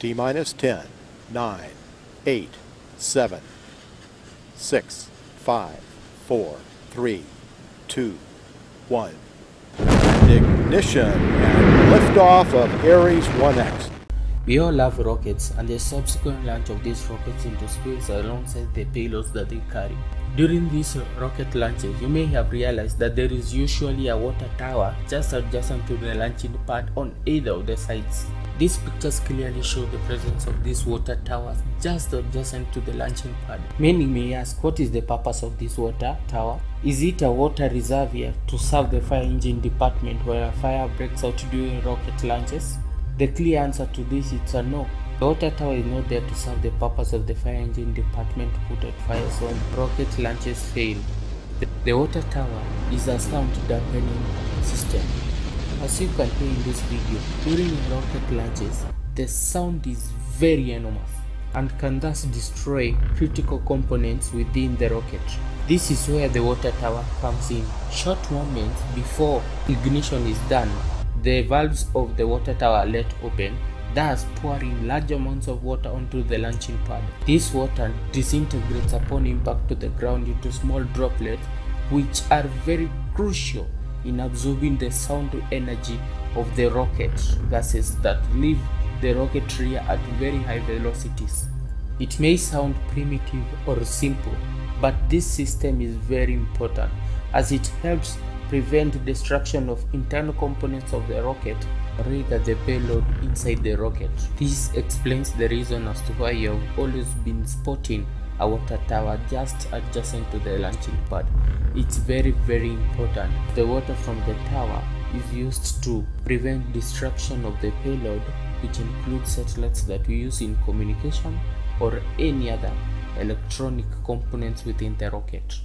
T minus 10, 9, 8, 7, 6, 5, 4, 3, 2, 1. And ignition and liftoff of Ares 1X. We all love rockets and the subsequent launch of these rockets into space alongside the payloads that they carry. During these rocket launches, you may have realized that there is usually a water tower just adjacent to the launching pad on either of the sides. These pictures clearly show the presence of these water towers just adjacent to the launching pad. Many may ask what is the purpose of this water tower? Is it a water reservoir to serve the fire engine department where a fire breaks out during rocket launches? The clear answer to this is a no. The water tower is not there to serve the purpose of the fire engine department put out fires when rocket launches fail. The water tower is a sound dampening system. As you can hear in this video, during rocket launches, the sound is very enormous and can thus destroy critical components within the rocket. This is where the water tower comes in. Short moments before ignition is done, the valves of the water tower let open, thus pouring large amounts of water onto the launching pad. This water disintegrates upon impact to the ground into small droplets, which are very crucial in absorbing the sound energy of the rocket gases that leave the rocket rear at very high velocities. It may sound primitive or simple, but this system is very important as it helps prevent destruction of internal components of the rocket rather the payload inside the rocket. This explains the reason as to why you have always been spotting a water tower just adjacent to the launching pad. It's very very important. The water from the tower is used to prevent destruction of the payload which includes satellites that we use in communication or any other electronic components within the rocket.